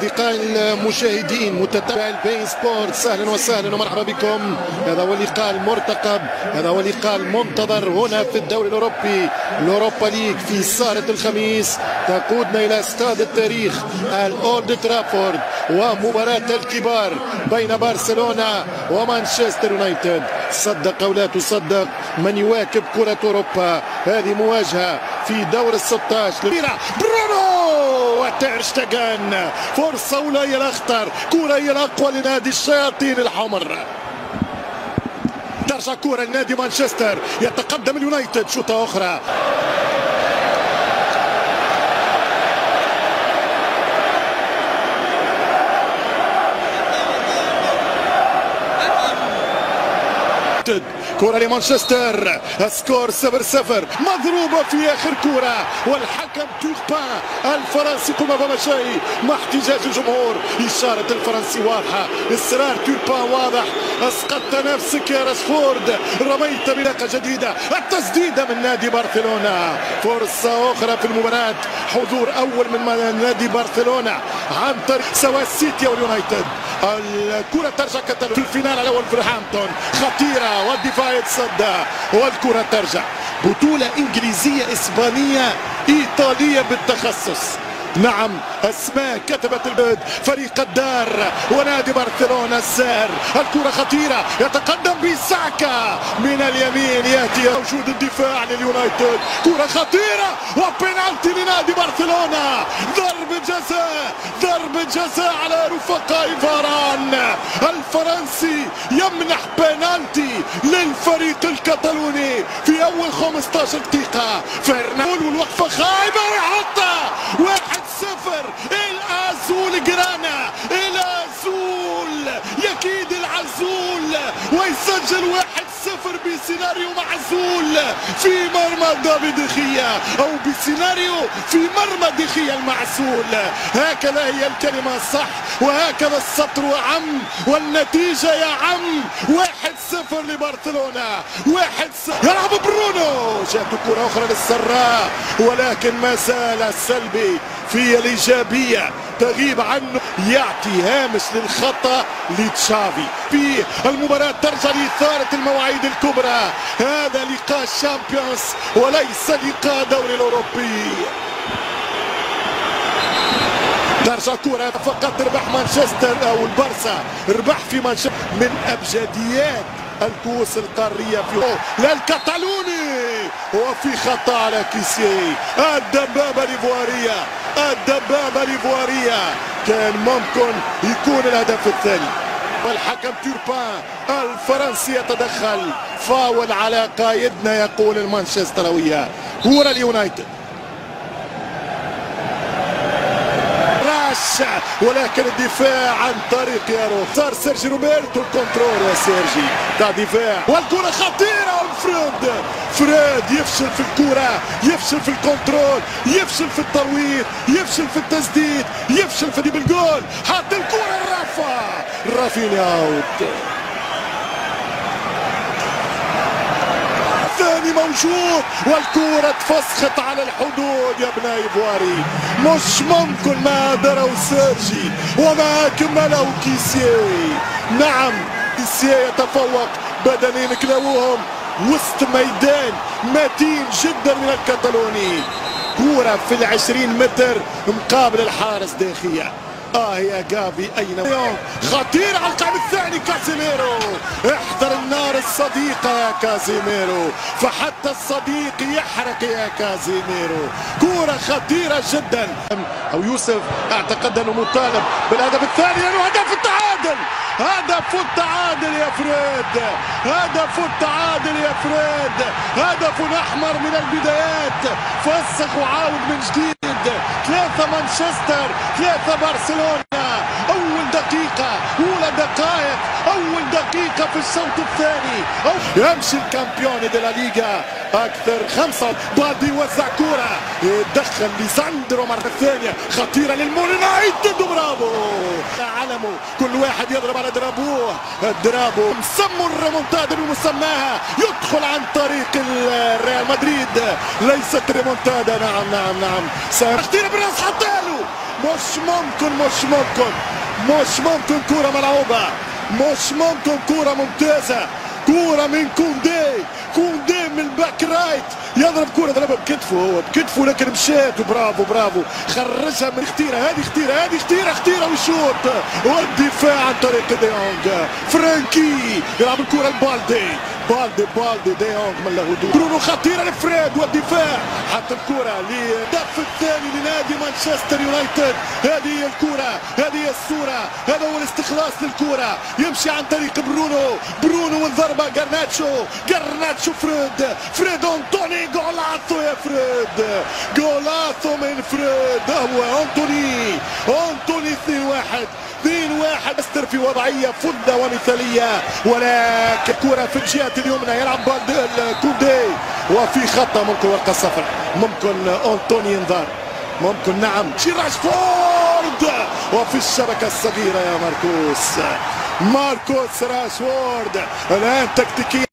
أصدقائي المشاهدين متابعي ال beIN Sport أهلا وسهلا ومرحبا بكم. هذا هو اللقاء المرتقب هذا هو اللقاء المنتظر هنا في الدوري الأوروبي ال Europa League في سهرة الخميس. تقودنا إلى استاد التاريخ الأولد ترافورد ومباراة الكبار بين برشلونة ومانشستر يونايتد. صدق أو لا تصدق من يواكب كرة أوروبا؟ هذه مواجهة في دور ال 16 برونو! وتيرشتغن فرصة ولا هي الأخطر. كرة هي الأقوى لنادي الشياطين الحمر. ترجع كرة لنادي مانشستر. يتقدم اليونايتد. شوطة أخرى. يونايتد كرة لمانشستر. سكور 0 0 مضروبة في آخر كرة. والحكم توغبا. الفرنسي قم فما شيء. مع احتجاج الجمهور. إشارة الفرنسي واضحة. إصرار توغبا واضح. أسقطت نفسك يا راشفورد. رميت بلاقة جديدة. التسديدة من نادي برشلونة. فرصة أخرى في المباراة. حضور أول من نادي برشلونة. عن طريق سواء السيتي واليونايتد الكرة ترجع في الفينال على ولفرهامبتون خطيرة والدفاع يتصدى والكرة ترجع. بطولة إنجليزية إسبانية إيطالية بالتخصص. نعم أسماء كتبت البلد فريق الدار ونادي برشلونة السار الكرة خطيرة يتقدم بساكا من اليمين يأتي وجود الدفاع لليونايتد. كرة خطيرة وبينالتي لنادي برشلونة. ضربه جزاء ضربه جزاء على رفقاء فاران. الفرنسي يمنح بينالتي للفريق الكتالوني في أول 15 دقيقة. فرناندو والوقفه خايبة ويحطها واحد صفر. الازول جرانا. الازول يكيد العزول. ويسجل واحد صفر بسيناريو معزول. في مرمى دافيد دخيا أو بسيناريو في مرمى دخيا المعزول. هكذا هي الكلمة الصح وهكذا السطر وعم والنتيجة يا عم. واحد صفر لبرشلونة. واحد صفر. يلعب برونو. جاءت كرة أخرى للسراء ولكن ما زال السلبي في الإيجابية. تغيب عنه يعطي هامش للخطأ لتشافي. في المباراة ترجع لإثارة المواعيد الكبرى. هذا لقاء الشامبيونز وليس لقاء دوري الأوروبي. ترجع كرة فقط ربح مانشستر أو البرسا ربح في مانشستر من أبجديات الكؤوس القارية في للكتالوني وفي خطأ على كيسي الدبابة الإيفوارية الدبابة الإيفوارية كان ممكن يكون الهدف الثاني. والحكم توربان الفرنسي يتدخل. فاول على قائدنا يقول المانشستراوية. كورة اليونايتد ولكن الدفاع عن طريق يارو. صار سيرجي روبرتو الكنترول يا سيرجي. تاع دفاع. والكرة خطيرة فريد. فريد يفشل في الكرة يفشل في الكنترول يفشل في الترويض يفشل في التسديد يفشل في الجول حط الكرة الرفع رافينيا اوت الثاني موجود والكرة تفسخت على الحدود يا ابن ايفواري مش ممكن ما دروا سيرجي وما كملوا كيسيه نعم كيسيه يتفوق بدنين كلاوهم وسط ميدان متين جدا من الكتالوني كرة في العشرين متر مقابل الحارس داخية. آه يا جافي أين؟ خطير على القائم الثاني. النار الصديقة يا كازيميرو فحتى الصديق يحرق يا كازيميرو. كورة خطيرة جدا. أو يوسف أعتقد أنه مطالب بالهدف الثاني لأنه هدف التعادل. هدف التعادل يا فريد. هدف التعادل يا فريد. هدف أحمر من البدايات. فسخ وعاود من جديد. ثلاثة مانشستر ثلاثة برشلونة أول دقيقة. دقائق أول دقيقة في الشوط الثاني. يمشي ال champion de la Liga. أكثر خمسة. بالدي يوزع كورة. يتدخل ليساندرو مرة ثانية. خطيرة للمان يونايتد برافو. علمه كل واحد يضرب على درابوه. درابو مسموا الريمونتادا بمسماها. يدخل عن طريق ريال مدريد. ليست ريمونتادا. نعم نعم نعم. خطيرة بالراس حطها له مش ممكن مش ممكن. مش ممكن كرة ملعوبة مش ممكن كرة ممتازة كرة من كوندي كوندي من الباك رايت يضرب كرة ضربها بكتفه هو بكتفه لكن مشات برافو برافو خرجها من اختيرة هذه اختيرة هذه اختيرة اختيرة وشوط والدفاع عن طريق ديونج فرانكي يلعب الكرة البالدي بالدي بالدي ديونج من الهدوء برونو خطيرة لفريد والدفاع. حتى الكرة للدف الثاني لنادي مانشستر يونايتد. هذه هي الكرة هذه هي الصورة هذا هو الاستخلاص للكرة. يمشي عن طريق برونو. برونو والضربة جرناتشو جرناتشو فريد. فريد أنطوني جولاتو يا فريد. جولاتو من فريد. هو أنطوني. أنطوني 2 1 2 1 استر في وضعية فذة ومثالية. ولكن كرة في الجهة اليمنى يلعب كوندي وفي خطة ممكن ورقة صفر ممكن أنطوني ينظر ممكن نعم. راشفورد وفي الشبكة الصغيرة يا ماركوس. ماركوس راشفورد الآن تكتيكيا